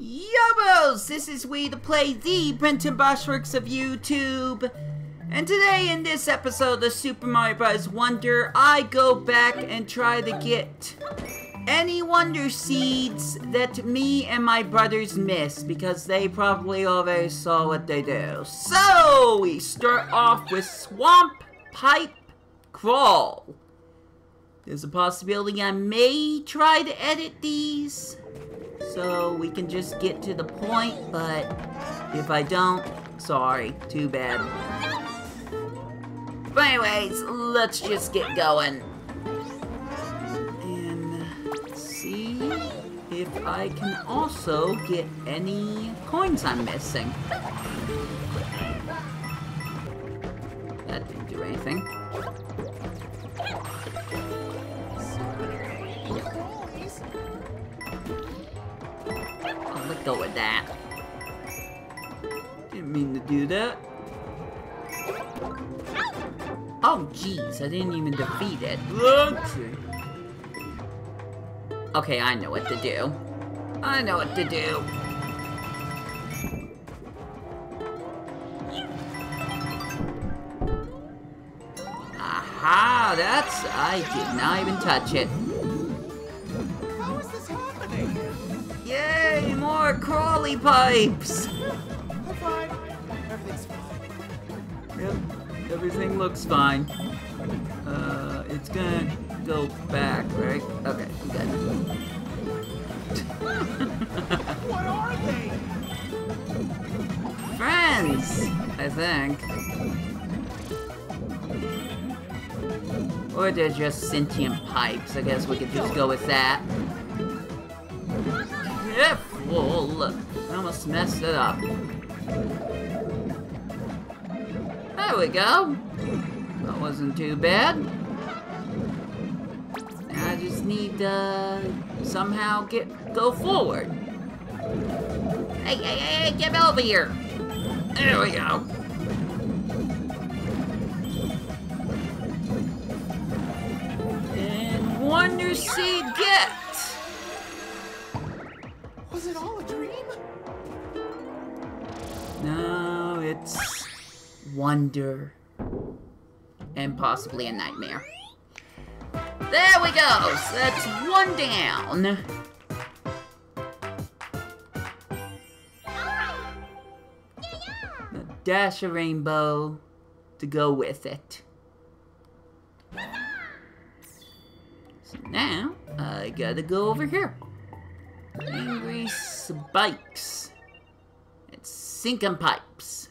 Yobos! This is Wii2PLAY the Brenton Boschworks of YouTube. And today in this episode of Super Mario Bros. Wonder, I go back and try to get any Wonder Seeds that me and my brothers missed because they probably already saw what they do. So, we start off with Swamp Pipe Crawl. There's a possibility I may try to edit these so we can just get to the point, but if I don't, sorry, too bad. But anyways, let's just get going. And see if I can also get any coins I'm missing. That didn't do anything. Go of that. Didn't mean to do that. Oh, jeez, I didn't even defeat it. Okay. Okay, I know what to do. I know what to do. Aha, that's... I did not even touch it. Crawly pipes! I'm fine. Everything's fine. Yep, everything looks fine. Uh, it's gonna go back, right? Okay, good. What are they? Friends, I think. Or they're just sentient pipes. I guess we could just go with that. Careful! I almost messed it up. There we go. That wasn't too bad. Now I just need to somehow get go forward. Hey, hey, hey, hey, get over here! There we go. And Wonder Seed get! No, it's wonder. And possibly a nightmare. There we go! So that's one down. A dash of rainbow to go with it. So now, I gotta go over here. Angry spikes. Sinking pipes.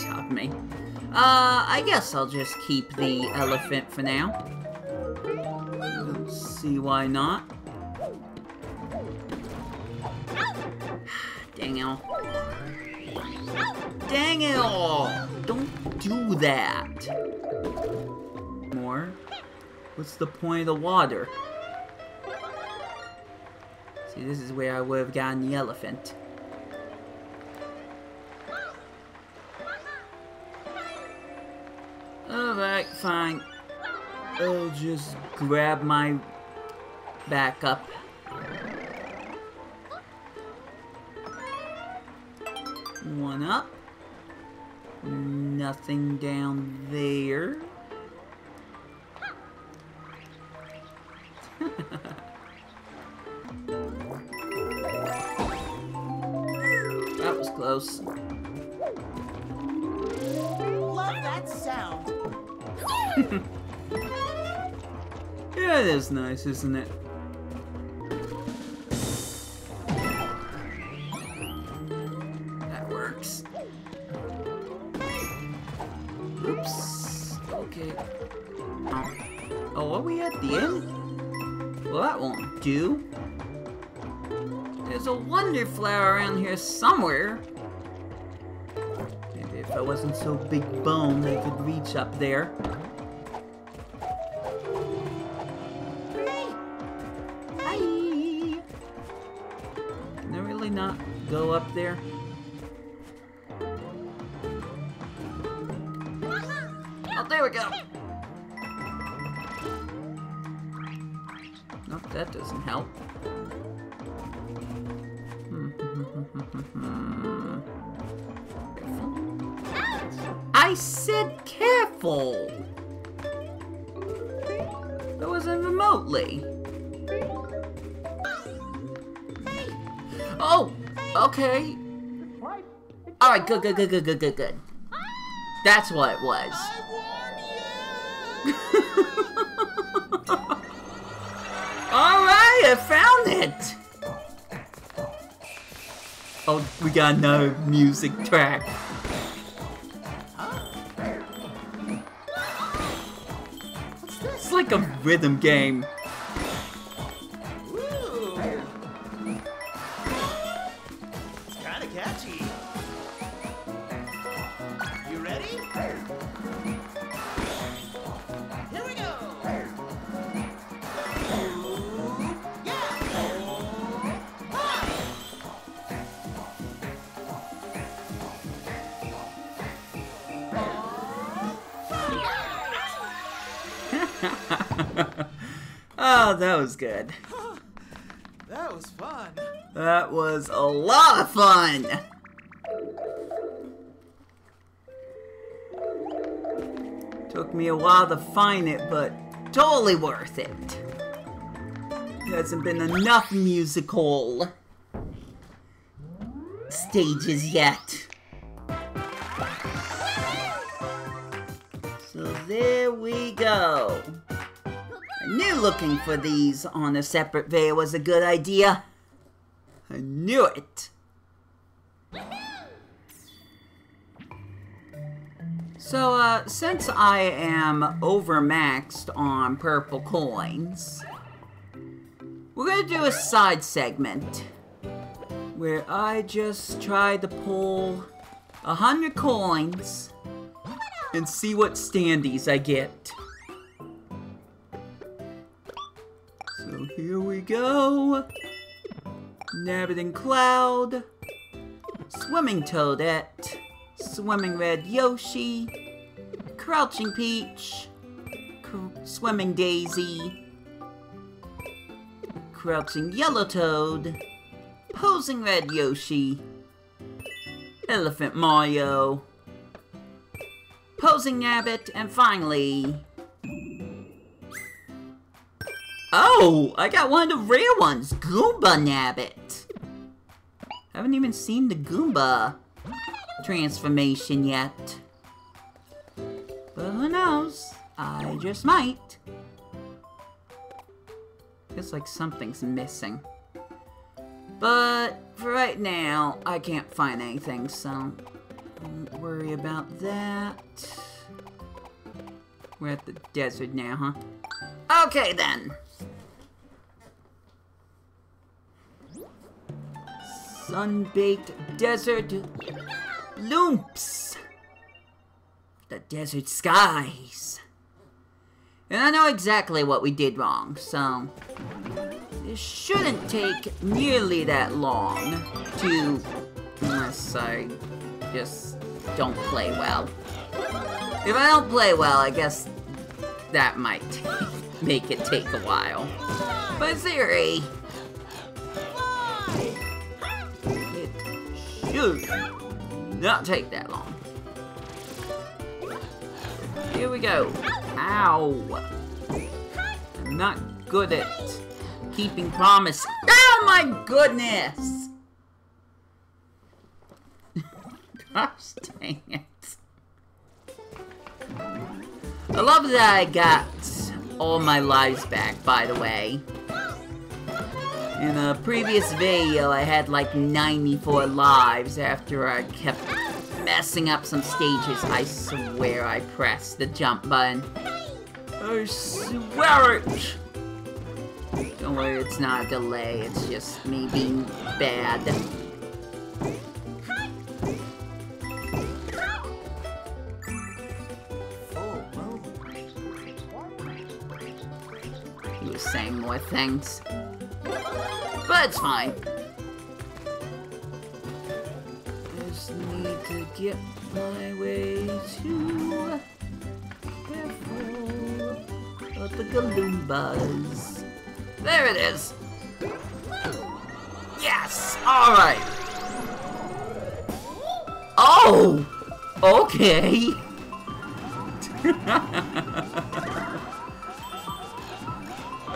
Shot me. Uh, I guess I'll just keep the elephant for now. See why not. Dang it. Dang it! Don't do that! More? What's the point of the water? See, this is where I would have gotten the elephant. Alright, fine. I'll just grab my backup. One up. Nothing down there. that was close. Love that sound. Yeah, it is nice, isn't it? There's a wonder flower around here somewhere. Maybe if I wasn't so big boned, I could reach up there. Hi. Can I really not go up there? Oh, there we go. That doesn't help. I said careful! That wasn't remotely. Oh! Okay. Alright, good, good, good, good, good, good, good. That's what it was. I found it! Oh, we got no music track. It's like a rhythm game. That was good. That was fun. That was a lot of fun! Took me a while to find it, but totally worth it. There hasn't been enough musical stages yet. So there we go. Knew looking for these on a separate veil was a good idea. I knew it. So, uh, since I am overmaxed on purple coins, we're gonna do a side segment where I just try to pull a hundred coins and see what standees I get. Here we go. Nabbit and Cloud. Swimming Toadette. Swimming Red Yoshi. Crouching Peach. Cr- swimming Daisy. Crouching Yellow Toad. Posing Red Yoshi. Elephant Mario. Posing Nabbit. And finally, Oh, I got one of the rare ones, Goomba Nabbit. Haven't even seen the Goomba transformation yet. But who knows? I just might. Feels like something's missing. But for right now, I can't find anything, so don't worry about that. We're at the desert now, huh? Okay then. Sun-baked desert loomps. The desert skies. And I know exactly what we did wrong, so it shouldn't take nearly that long to unless I just don't play well. If I don't play well, I guess that might make it take a while. But theory, it should not take that long. Here we go. Ow. I'm not good at keeping promise. Oh my goodness! Gosh dang it. I love that I got all my lives back, by the way. In a previous video, I had like 94 lives after I kept messing up some stages. I swear I pressed the jump button. I swear it! Don't worry, it's not a delay, it's just me being bad. Saying more things. But it's fine. just need to get my way to careful the Galoombas. There it is. Yes. All right. Oh. Okay.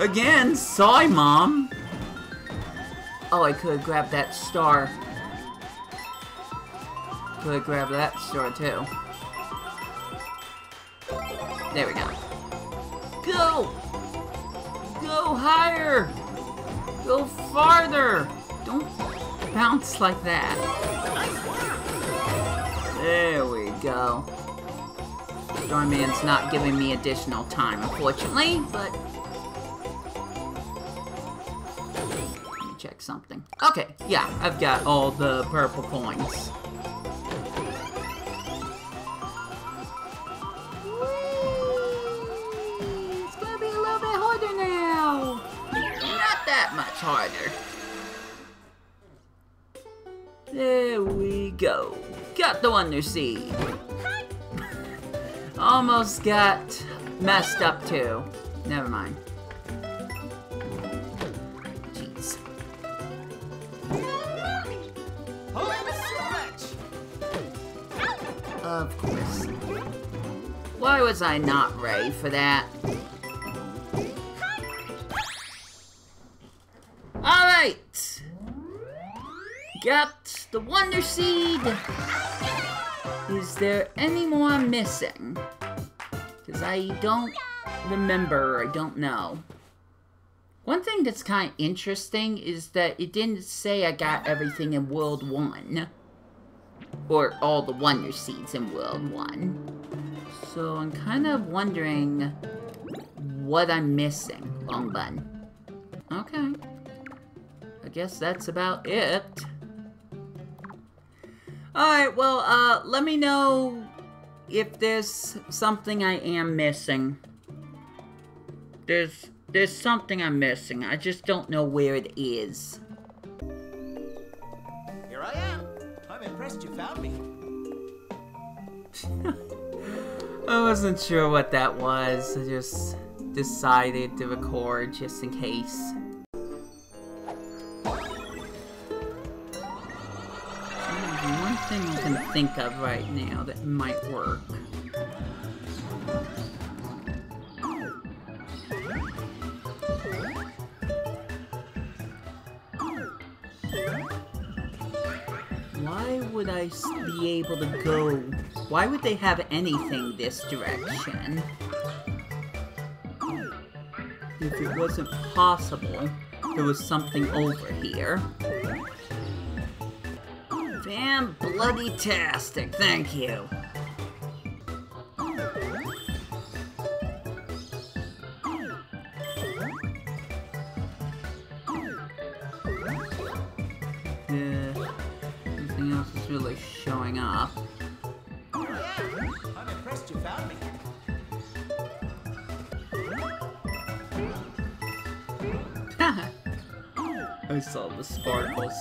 Again, sorry, Mom. Oh, I could have grabbed that star. Could have grabbed that star, too. There we go. Go! Go higher! Go farther! Don't bounce like that. There we go. Starman's not giving me additional time, unfortunately, but... check something. Okay, yeah, I've got all the purple coins. Whee! It's gonna be a little bit harder now. Not that much harder. There we go. Got the Wonder Seed. Almost got messed up too. Never mind. Why was I not ready for that? Alright! Got the Wonder Seed. Is there any more I'm missing? Because I don't remember, I don't know. One thing that's kind of interesting is that it didn't say I got everything in World 1. Or all the Wonder Seeds in World 1. So I'm kind of wondering what I'm missing, Long Bun. Okay. I guess that's about it. Alright, well, uh, let me know if there's something I am missing. There's, there's something I'm missing. I just don't know where it is. Here I am. I'm impressed you found me. I wasn't sure what that was. I just decided to record just in case. One thing I can think of right now that might work. Be able to go? Why would they have anything this direction? If it wasn't possible, there was something over here. Damn bloody tastic, thank you. Really showing up. Here I am. I'm impressed you found me. I saw the sparkles.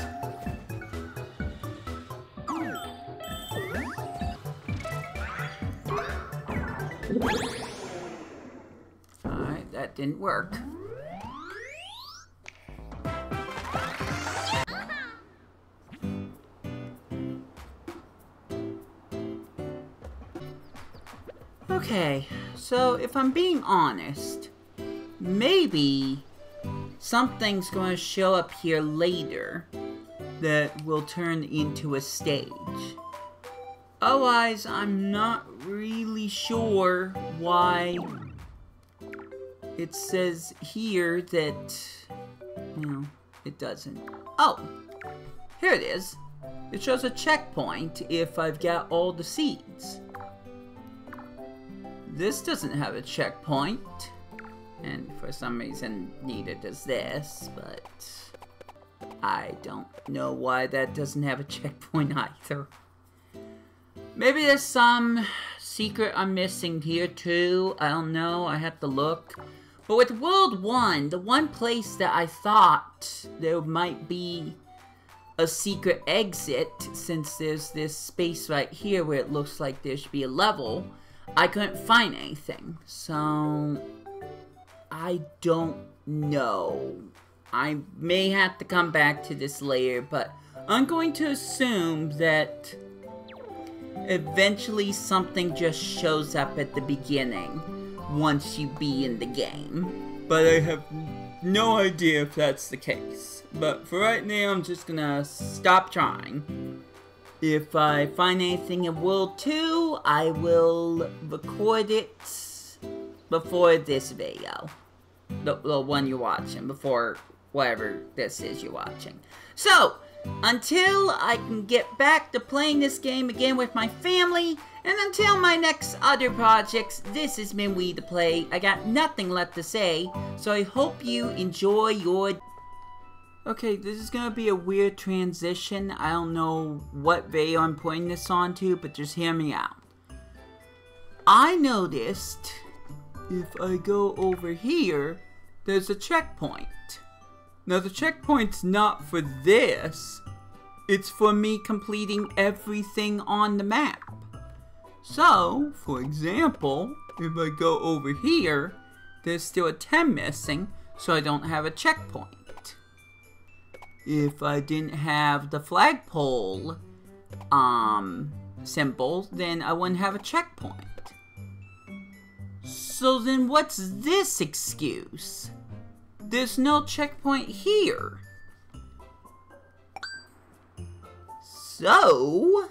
Alright, that didn't work. So mm. if I'm being honest, maybe something's going to show up here later that will turn into a stage. Otherwise, I'm not really sure why it says here that, you know, it doesn't. Oh, here it is. It shows a checkpoint if I've got all the seeds. This doesn't have a checkpoint. And for some reason, neither does this, but I don't know why that doesn't have a checkpoint either. Maybe there's some secret I'm missing here too. I don't know. I have to look. But with World 1, the one place that I thought there might be a secret exit since there's this space right here where it looks like there should be a level. I couldn't find anything. So I don't know. I may have to come back to this later, but I'm going to assume that eventually something just shows up at the beginning once you be in the game. But I have no idea if that's the case. But for right now, I'm just gonna stop trying. If I find anything in World 2, I will record it before this video. The, the one you're watching, before whatever this is you're watching. So, until I can get back to playing this game again with my family, and until my next other projects, this has been We The Play. I got nothing left to say, so I hope you enjoy your... Okay, this is gonna be a weird transition. I don't know what video I'm putting this onto, but just hear me out. I noticed if I go over here, there's a checkpoint. Now the checkpoint's not for this, it's for me completing everything on the map. So, for example, if I go over here, there's still a 10 missing, so I don't have a checkpoint. If I didn't have the flagpole um, symbol, then I wouldn't have a checkpoint. So then what's this excuse? There's no checkpoint here. So,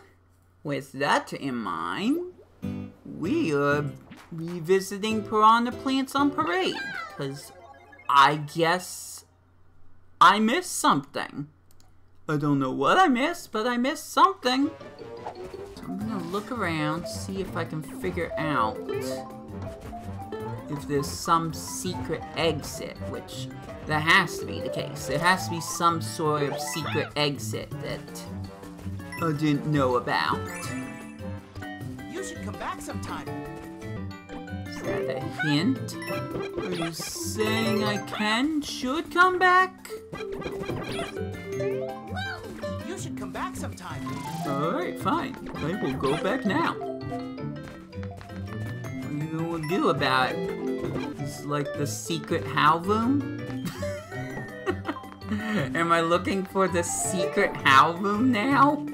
with that in mind, we are revisiting Piranha Plants on Parade. Because I guess I missed something. I don't know what I missed, but I missed something. So I'm gonna look around, see if I can figure out if there's some secret exit, which that has to be the case. There has to be some sort of secret exit that I didn't know about. You should come back sometime. That a hint? Are you saying I can, should come back? You should come back sometime. Alright, fine. I will go back now. What are you gonna do about it? It's like the secret Halvoon? Am I looking for the secret Halvoon now?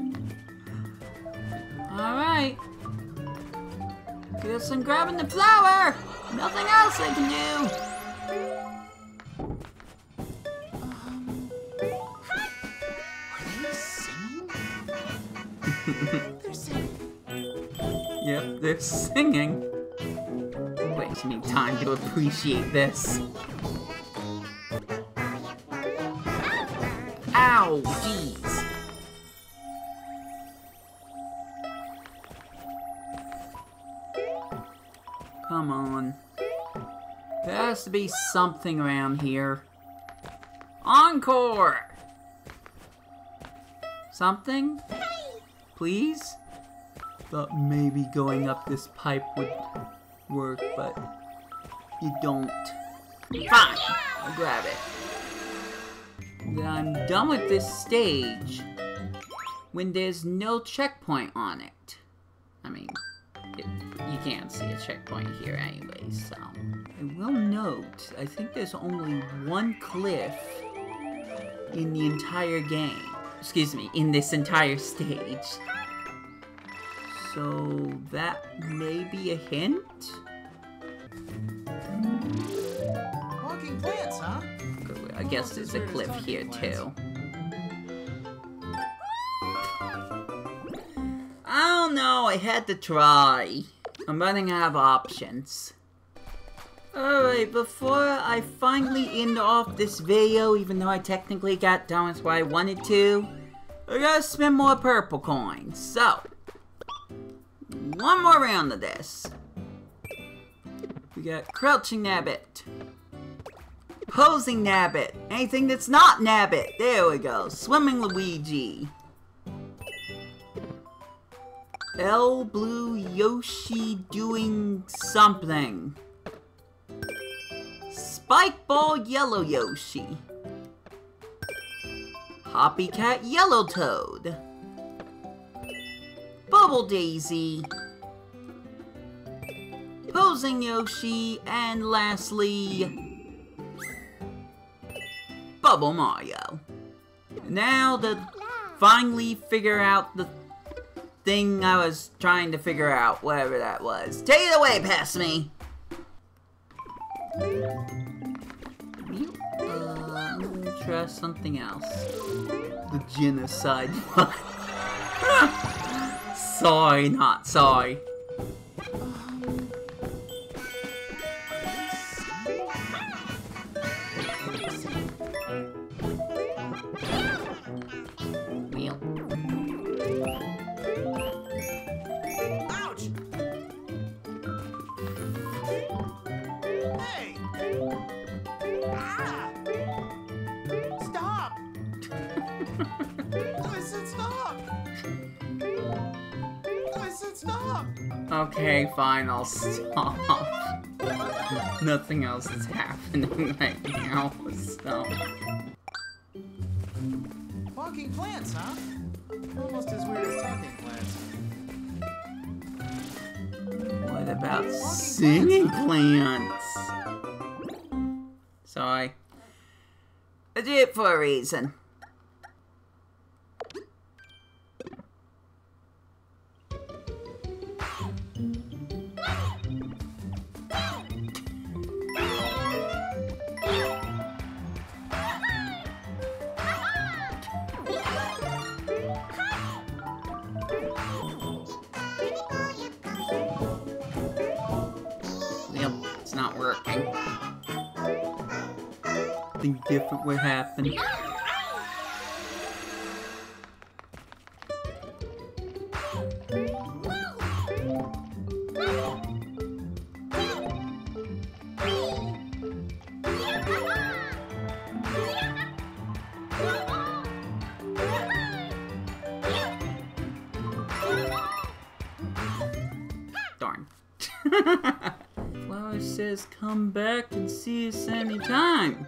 Guess I'm grabbing the flower! Nothing else I can do! Um, singing. Yep, they're singing. Wait, you need time to appreciate this. Ow, jeez. To be something around here. Encore! Something? Please? Thought maybe going up this pipe would work, but you don't. Fine, I'll grab it. Then I'm done with this stage when there's no checkpoint on it. I mean, it, you can't see a checkpoint here anyway, so. I will note, I think there's only one cliff in the entire game. Excuse me, in this entire stage. So that may be a hint? Walking plants, huh? I guess there's a cliff here too. Oh, I don't know, I had to try. I'm running out of options. Alright, before I finally end off this video, even though I technically got done with what I wanted to, I gotta spend more purple coins. So, one more round of this. We got Crouching Nabbit. Posing Nabbit. Anything that's not Nabbit. There we go. Swimming Luigi. L Blue Yoshi doing something. Spike Ball Yellow Yoshi. Hoppy Cat Yellow Toad, Bubble Daisy, Posing Yoshi, and lastly, Bubble Mario. Now to finally figure out the thing I was trying to figure out, whatever that was. Take it away, past me! Uh, try something else. The genocide one. sorry, not sorry. Okay, fine, I'll stop. Nothing else is happening right now, so... Walking plants, huh? Almost as weird as talking plants. What about singing plants? Sorry. I did it for a reason. Think different would happen. Darn. Flower says come back and see us anytime.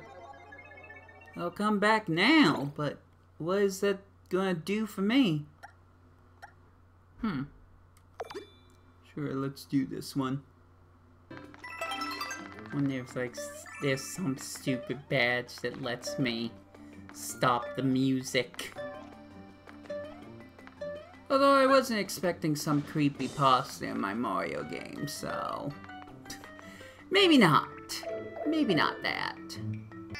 I'll come back now, but what is that gonna do for me? Hmm. Sure, let's do this one. Wonder if like there's some stupid badge that lets me stop the music. Although I wasn't expecting some creepy pasta in my Mario game, so... Maybe not. Maybe not that. Yeah,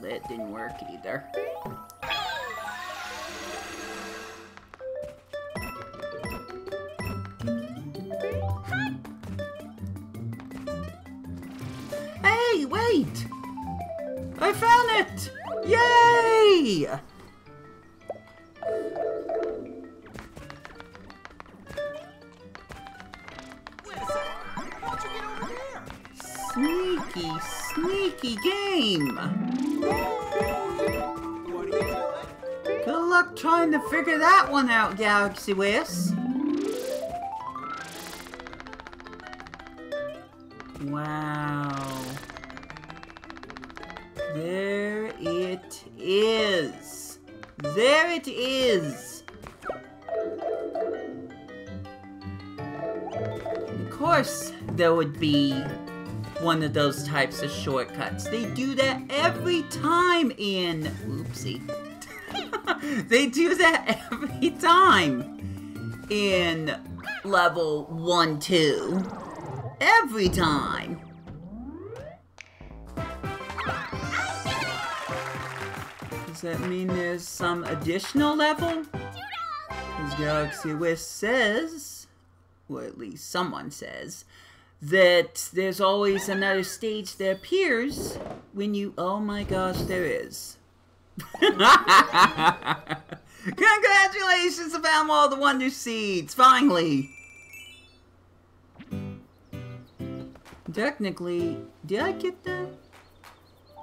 that didn't work either. Hey, wait! I found it! Yay! Wait a second. How'd you get over there? Sneaky, sneaky game! What are you doing? Good luck trying to figure that one out, Galaxy Whiz. Wow. Would be one of those types of shortcuts. They do that every time in. Oopsie. they do that every time in level 1 2. Every time. Does that mean there's some additional level? As Galaxy Wish says, or at least someone says, that there's always another stage that appears when you. Oh my gosh, there is. Congratulations, I found all the Wonder Seeds, finally! Technically, did I get that?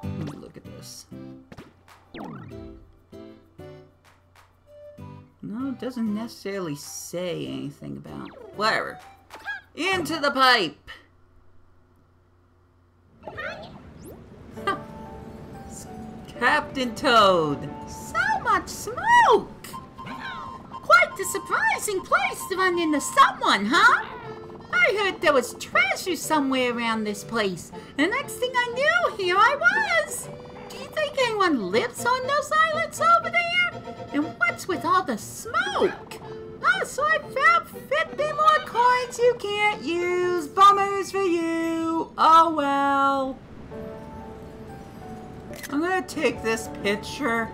Let me look at this. No, it doesn't necessarily say anything about. Whatever. Into the pipe! Captain Toad. So much smoke! Quite a surprising place to run into someone, huh? I heard there was treasure somewhere around this place. The next thing I knew, here I was. Do you think anyone lives on those islands over there? And what's with all the smoke? Ah, so I found 50 more coins you can't use. Bummers for you. Oh well. I'm gonna take this picture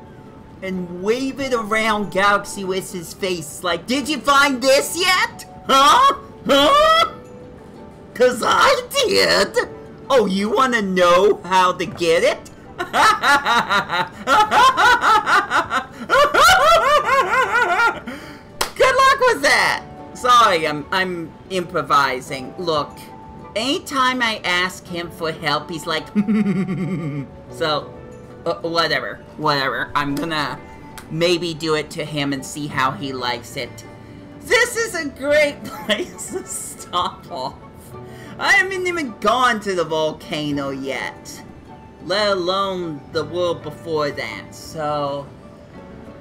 and wave it around Galaxy Wiz's face like, did you find this yet? Huh? Huh? Cause I did! Oh, you wanna know how to get it? Good luck with that! Sorry, I'm, I'm improvising. Look, anytime I ask him for help, he's like, so, uh, whatever, whatever. I'm gonna maybe do it to him and see how he likes it. This is a great place to stop off. I haven't even gone to the volcano yet, let alone the world before that, so...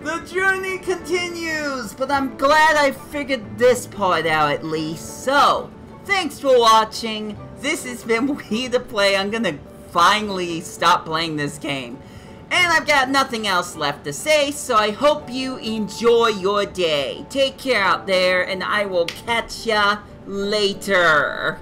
The journey continues, but I'm glad I figured this part out at least. So, thanks for watching. This has been We The Play. I'm gonna finally stop playing this game. And I've got nothing else left to say, so I hope you enjoy your day. Take care out there, and I will catch ya later.